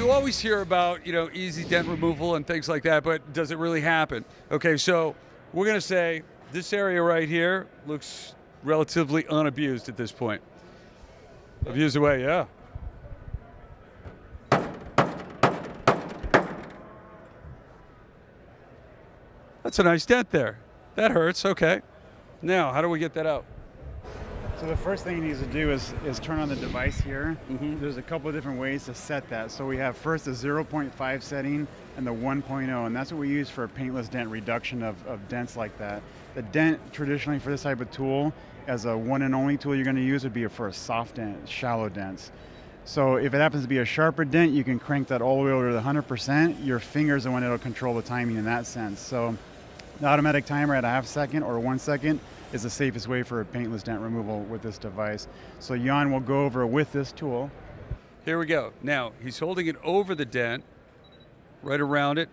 you always hear about, you know, easy dent removal and things like that, but does it really happen? Okay, so we're going to say this area right here looks relatively unabused at this point. Abused away, yeah. That's a nice dent there. That hurts, okay. Now, how do we get that out? So the first thing he needs to do is, is turn on the device here. Mhm. There's a couple of different ways to set that. So we have first the 0.5 setting and the 1.0, and that's what we use for a paintless dent reduction of, of dents like that. The dent traditionally for this type of tool, as a one and only tool you're going to use, would be for a soft dent, shallow dents. So if it happens to be a sharper dent, you can crank that all the way over to the 100%. Your finger's the one that'll control the timing in that sense. So the automatic timer at a half second or one second is the safest way for a paintless dent removal with this device. So Jan will go over with this tool. Here we go. Now, he's holding it over the dent, right around it.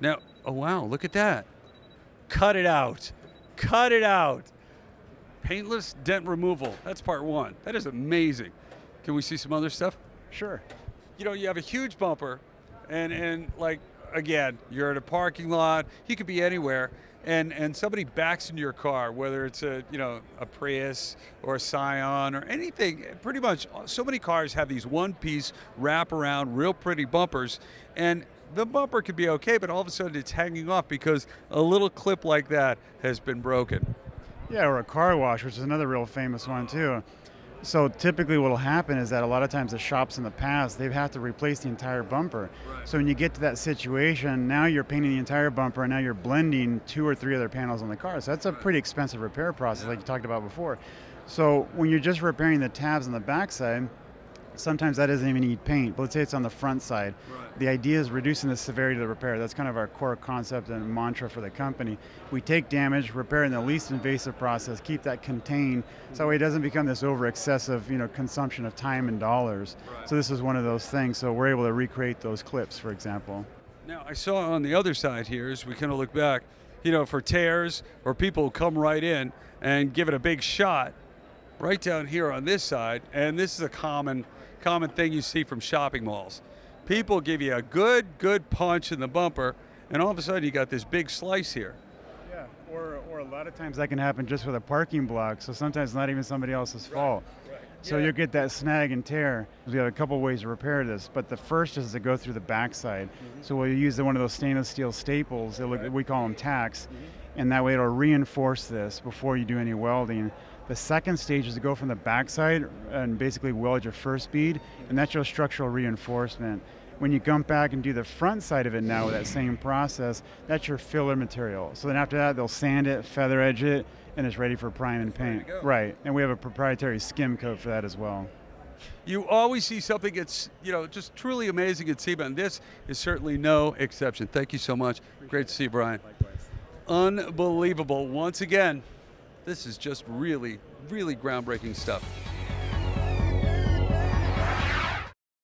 Now, oh wow, look at that. Cut it out. Cut it out. Paintless dent removal. That's part one. That is amazing. Can we see some other stuff? Sure. You know, you have a huge bumper, and, and like, again, you're in a parking lot, he could be anywhere, and, and somebody backs into your car, whether it's a, you know, a Prius or a Scion or anything, pretty much so many cars have these one piece wrap around, real pretty bumpers, and the bumper could be okay, but all of a sudden it's hanging off because a little clip like that has been broken. Yeah, or a car wash, which is another real famous one too. So typically what will happen is that a lot of times the shops in the past, they've had to replace the entire bumper. Right. So when you get to that situation, now you're painting the entire bumper and now you're blending two or three other panels on the car. So that's a pretty expensive repair process like you talked about before. So when you're just repairing the tabs on the backside, sometimes that doesn't even need paint. But let's say it's on the front side. Right. The idea is reducing the severity of the repair. That's kind of our core concept and mantra for the company. We take damage, repair in the least invasive process, keep that contained, so that way it doesn't become this over excessive, you know, consumption of time and dollars. Right. So this is one of those things. So we're able to recreate those clips, for example. Now, I saw on the other side here, as we kind of look back, you know, for tears or people come right in and give it a big shot, right down here on this side, and this is a common, common thing you see from shopping malls. People give you a good, good punch in the bumper, and all of a sudden you got this big slice here. Yeah, or, or a lot of times that can happen just with a parking block, so sometimes not even somebody else's fault. So Yeah. you'll get that snag and tear. We have a couple ways to repair this, but the first is to go through the backside. Mm-hmm. So we'll use one of those stainless steel staples, Right. we call them tacks, mm-hmm. and that way it'll reinforce this before you do any welding. The second stage is to go from the backside and basically weld your first bead, and that's your structural reinforcement. When you come back and do the front side of it now with that same process, that's your filler material. So then after that, they'll sand it, feather edge it, and it's ready for prime and paint. Right, and we have a proprietary skim coat for that as well. You always see something that's, you know, just truly amazing at SEMA, and this is certainly no exception. Thank you so much. Great to see you, Brian. Unbelievable. Once again, this is just really, really groundbreaking stuff.